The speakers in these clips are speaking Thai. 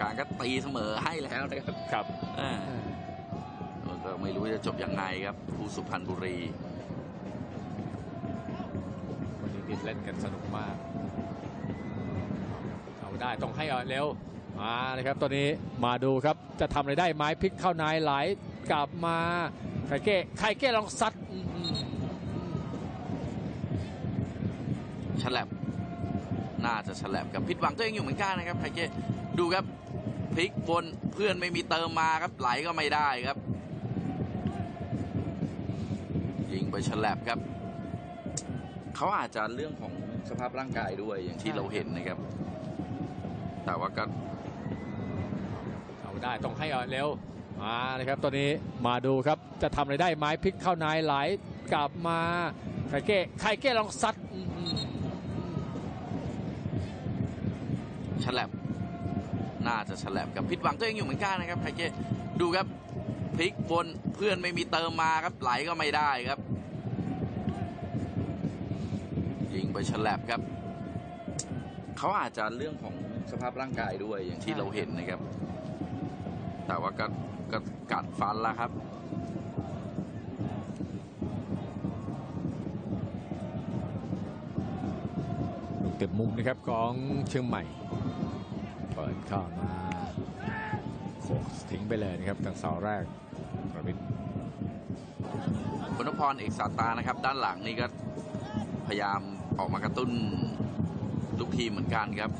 การก็ตีเสมอให้แล้วนะครับครับอ่าก็ไม่รู้จะจบยังไงครับผู้สุพรรณบุรีวันนี้ติดเล่นกันสนุกมาก เอาได้ต้องให้เอาเร็วมาเลยครับตอนนี้มาดูครับจะทำอะไรได้ไม้พลิกเข้านายไหลกลับมาไคเก้ไคเก้ลองซัดอื้อหือฉลับน่าจะฉลับกับผิดหวังตัวเองอยู่เหมือนกันนะครับไคเก้ดูครับ พลิกบนเพื่อนไม่มีเติมมาครับไหลก็ไม่ได้ครับ ยิงไปฉลับครับ เขาอาจจะเรื่องของสภาพร่างกายด้วยอย่างที่เราเห็นนะครับ แต่ว่าก็เอาได้ต้องให้เอาเร็วมาเลยครับตอนนี้มาดูครับจะทำอะไรได้ไม้พลิกเข้านายไหลกลับมาไคเก้ไคเก้ลองซัดฉลับ น่าจะฉลับกับผิดหวังตัวเองอยู่เหมือนกันนะครับไคเก้ดูครับพลิกบนเพื่อนไม่มีเติมมาครับไหลก็ไม่ได้ครับ ยิงไปฉลับครับเขาอาจจะเรื่องของสภาพร่างกายด้วยอย่างที่เราเห็นนะครับ แต่ว่าก็ก็กัดฟันแล้วครับเต็มมุมนะครับของเชียงใหม่ เปิดเข้ามาโคกทิ้งไปเลยนะครับทางเสาแรกประวิทย์คุณพรเอกสาตานะครับ ด้านหลังนี่ก็พยายามออกมากระตุ้นลูกทีมเหมือนกันครับ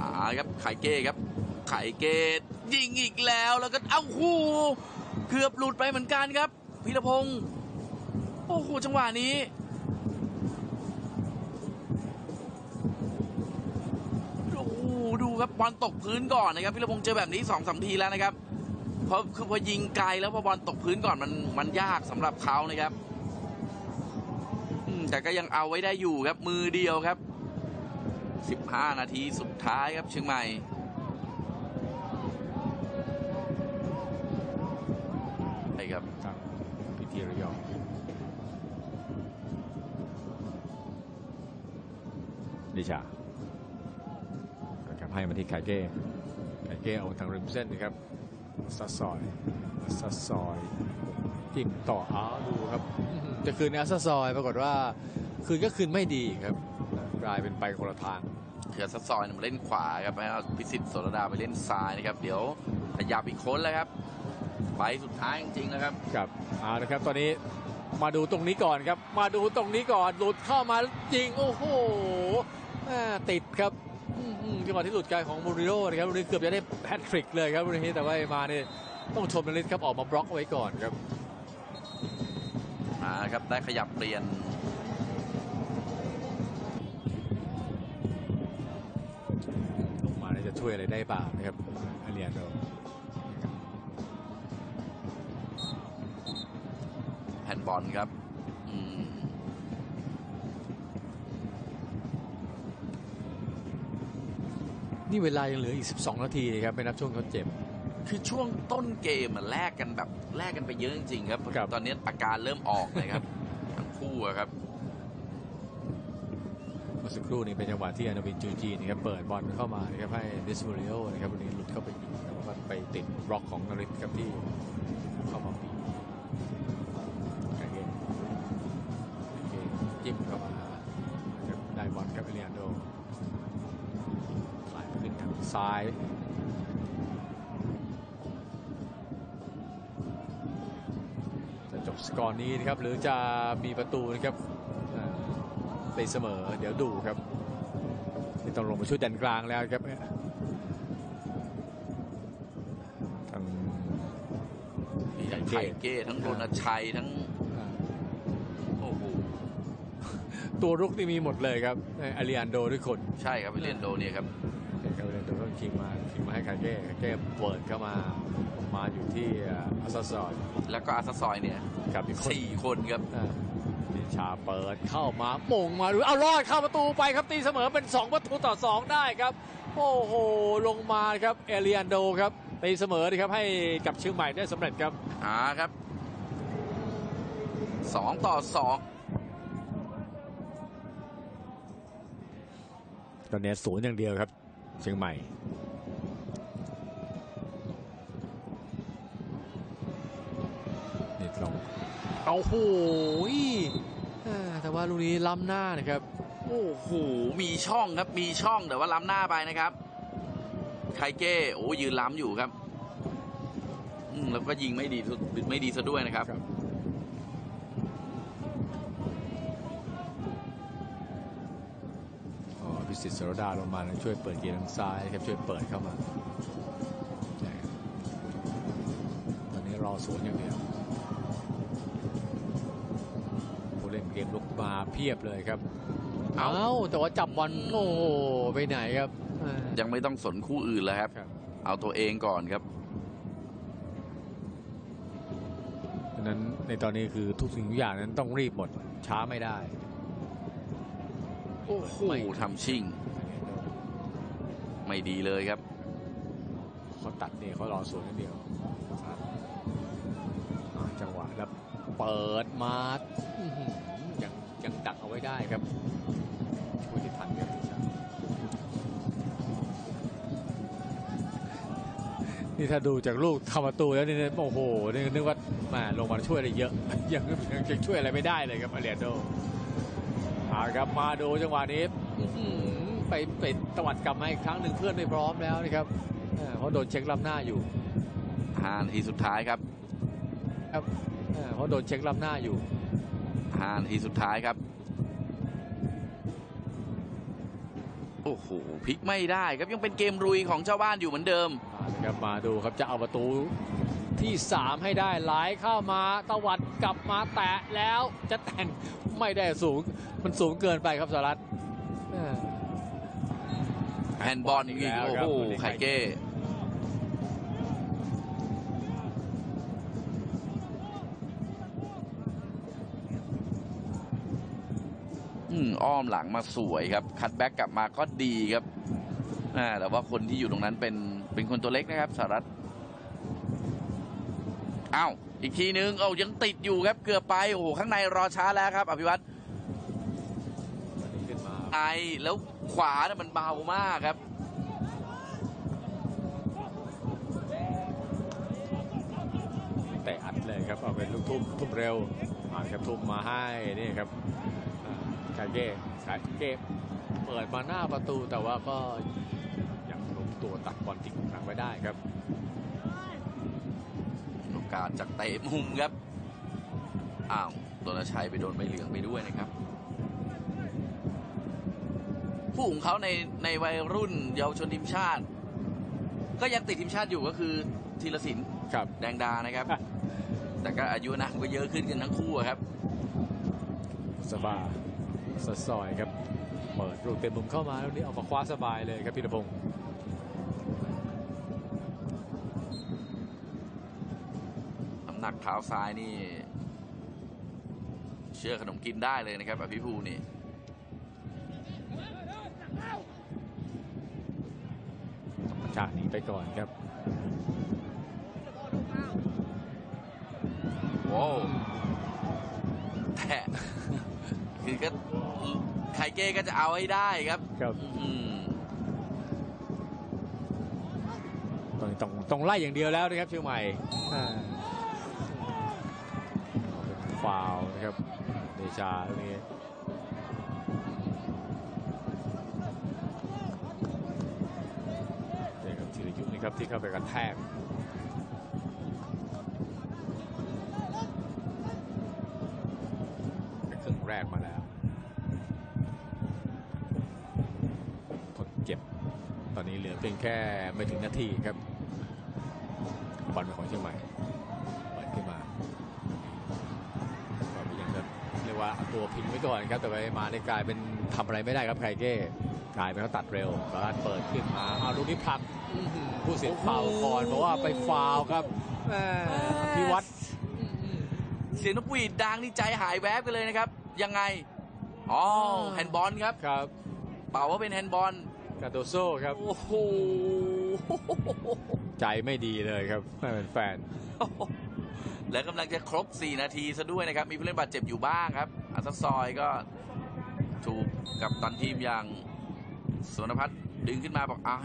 อาครับไข่เก้ครับ ไข่เก้ยิงอีกแล้วแล้วก็เอ้าหูเกือบหลุดไปเหมือนกันครับพีรพงศ์ อ้โหจังหวะนี้โอ้โหดูครับบอลตกพื้นก่อนนะครับพิรพงศ์เจอแบบนี้สองสามทีแล้วนะครับเพราะคือพอยิงไกลแล้วพอบอลตกพื้นก่อนมันมันยากสำหรับเขานะครับอืมแต่ก็ยังเอาไว้ได้อยู่ครับมือเดียวครับ 15 นาทีสุดท้ายครับเชียงใหม่ไปครับทางพิธีระยอง ดิชานะครับให้มาที่ไคเก้ไคเก้เอาทางริมเส้นนะครับซัดซอยซัดซอยจิ้มต่ออ้าวดูครับอื้อหือจะคืนแอสซัดซอยปรากฏว่าคืนก็คืนไม่ดีครับกลายเป็นไปคนละทางเขือซัดซอยมาเล่นขวาครับให้เอาพิสิทธิ์โสรดาไปเล่นซ้ายนะครับ เดี๋ยวขยับอีกคนแล้วครับไปสุดท้ายจริงๆนะครับครับเอาละครับตอนนี้มาดูตรงนี้ก่อนครับ มาดูตรงนี้ก่อนหลุดเข้ามายิงโอ้โหแม่ ติดครับอื้อหือจังหวะที่หลุดไกลของมูริโญ่นะครับวันนี้เกือบจะได้แฮตทริกเลยครับวันนี้แต่ว่ามาเนี่ยต้องชมนลิศครับออกมาบล็อกเอาไว้ก่อนครับมาครับได้ขยับเปลี่ยนลงมาแล้วจะช่วยอะไรได้เปล่านะครับอาเรียนโดแผ่นบอลครับ นี่เวลายังเหลืออีก 12 นาทีครับไม่นับช่วงทดเจ็บ คือช่วงต้นเกมมันแลกกันแบบแลกกันไปเยอะจริงๆครับ ครับ ตอนนี้อาการเริ่มออกเลยครับ ทั้งคู่อะครับ เมื่อสักครู่นี้เป็นจังหวะที่อนาวินจูจีนะครับเปิดบอลเข้ามานะครับให้ดิสมูริโอนะครับวันนี้หลุดเข้าไปยิงแต่ว่าไปติดบล็อกของนริศครับที่เข้ามาปี ซ้ายจะจบสกอร์นี้นะครับ หรือจะมีประตูนะครับอ่าตีเสมอเดี๋ยวดูครับนี่ต้องลงมาช่วยดันกลางแล้วครับทางมีทั้งไข่เก้ทั้งโรนชัยทั้งอ่าโอ้โหตัวรุกนี่มีหมดเลยครับอาริอันโดด้วยคน ใช่ครับไปเล่นโดเนี่ยครับ กันเลยแต่ก็คิงมาคิงมาให้คาเก้คาเก้เปิดเข้ามามาอยู่ที่อัสซัสซอยแล้วก็อัสซัสซอยเนี่ยกับอีกสี่คนครับติชาเปิดเข้ามามงมาดูเอารอดเข้าประตูไปครับตีเสมอเป็น 2 ประตูต่อ 2 ได้ครับ โอ้โห ลงมาครับเอเลียนโดครับตีเสมอครับให้กับเชียงใหม่ได้สำเร็จครับอ่าครับ 2 ต่อ 2ตอนนี้ศูนย์อย่างเดียวครับ เชียงใหม่ นี่ตรงเอาโหยอ่าแต่ว่าลูกนี้ล้ำหน้านะครับ โอ้โห มีช่องครับ มีช่องแต่ว่าล้ำหน้าไปนะครับ ไคเก้โอ้ยืนล้ำอยู่ครับ อืมแล้วก็ยิงไม่ดีสุดไม่ดีซะด้วยนะครับครับ สิทธิ์สรดาลงมาช่วยเปิดเกมทางซ้ายครับช่วยเปิดเข้ามาใช่ครับตอนนี้รอสวนอย่างเดียวผู้เล่นเกมลุกมาเพียบเลยครับ เอ้าเอ้าแต่ว่าจับบอลโอ้โหไปไหนครับอ่ายังไม่ต้องสนคู่อื่นแล้วครับครับเอาตัวเองก่อนครับดังนั้นในตอนนี้คือทุกสิ่งทุกอย่างนั้นต้องรีบหมดช้าไม่ได้ โอ้โหทำชิ่ง ไม่ดีเลยครับเขาตัดเนี่ยเขารอสวนอย่างเดียวอ่าจังหวะแล้วเปิดมาอื้อหือยังยังดักเอาไว้ได้ครับช่วยที่ทันครับนี่ถ้าดูจากลูกทำประตูแล้วนี่โอ้โหนี่นึกว่าแหมาลงมาช่วยอะไรเยอะยังยังยังช่วยอะไรไม่ได้เลยครับอาเรียโด เอาครับมาดูจังหวะนี้อื้อหือไปไปตวัดกลับมาอีกครั้งหนึ่งเพื่อนไม่พร้อมแล้วนะครับอ่าเพราะโดนเช็คล้ำหน้าอยู่5นาทีสุดท้ายครับ ครับอ่าเพราะโดนเช็คล้ำหน้าอยู่5นาทีสุดท้ายครับโอ้โหพลิกไม่ได้ครับยังเป็นเกมรุยของเจ้าบ้านอยู่เหมือนเดิมมาเลยครับมาดูครับจะเอาประตูที่ 3 ให้ได้ไหลเข้ามาตวัด กลับมาแตะแล้วจะแต่งไม่ได้สูง มันสูงเกินไปครับสหรัฐอ่าแฮนด์บอลยิงแล้วโอ้ครับโหวันนี้ไข่เก้อืมอ้อมหลังมาสวยครับ คัดแบ็กกลับมาก็ดีครับอ่าแต่ว่าคนที่อยู่ตรงนั้นเป็นเป็นคนตัวเล็กนะครับสหรัฐ อ้าว อีกทีนึงเอายังติดอยู่ครับเกือบไปโอ้โหข้างในรอช้าแล้วครับอภิวัตรวันนี้ขึ้นมาไอแล้วขวาเนี่ยมันเบามากครับ แต่อัดเลยครับเอาเป็นลูกทุ่มทุ่มเร็วมาครับทุ่มมาให้นี่ครับอ่าชายเก้ชายเก้เปิดมาหน้าประตูแต่ว่าก็ยังล้มตัวตัดบอลติดหลังไว้ได้ครับ กาสจากเตะมุมครับ อ้าวโดนชัยไปโดนใบเหลืองไปด้วยนะครับ ผู้ของเขาในในวัยรุ่นเยาวชนทีมชาติ ก็ยังติดทีมชาติอยู่ก็คือธีรศิลป์ครับแดงดานะครับ แต่ก็อายุนะก็เยอะขึ้นกันทั้งคู่อะครับ สบายสดซอยครับ เปิดลูกเต็มมุมเข้ามาแล้วนี่ออกมาคว้าสบายเลยครับพีรพงศ์ น้ำ หนักเท้าซ้ายนี่ เชื่อขนมกินได้เลยนะครับอภิภูนี่ฉากหนีไปก่อนครับโว้วแต่คือก็ไคเก้ก็จะเอาให้ได้ครับครับอืมต้องต้องต้องไล่อย่างเดียวแล้วนะครับเชียงใหม่อ่าเป็นฟาวล์ นะครับเดชาตรงนี้เจอกับธีรยุทธ์นะครับที่เข้าไปกระแทกครึ่งแรกมาแล้วทดเจ็บ ตอนนี้เหลือเพียงแค่ไม่ถึงนาทีครับบอลเป็นของเชียงใหม่ กว่าเอาตัวพิงไว้ก่อนครับแต่ไปมาในกลายเป็นทำอะไรไม่ได้ครับไคเก้กลายเป็นเขาตัดเร็วสารัตเปิดขึ้นมาเอาลูกนี้ผลักอื้อหือผู้เสียฟาวล์ก่อนเพราะว่าไปฟาวล์ครับแหม่พิวัตรเสียงนกหวีดดังนี่ใจหายแวบกันเลยนะครับ ยังไงอ๋อแฮนด์บอลครับครับ เป่าว่าเป็นแฮนด์บอลกาโดโซครับโอ้โหใจไม่ดีเลยครับไม่เป็นแฟน และกำลังจะครบ 4 นาทีซะด้วยนะครับ มีผู้เล่นบาดเจ็บอยู่บ้างครับอาซักซอยก็ถูกกับตันทีมอย่างสุนพัฒน์ดึงขึ้นมาบอกเอาให้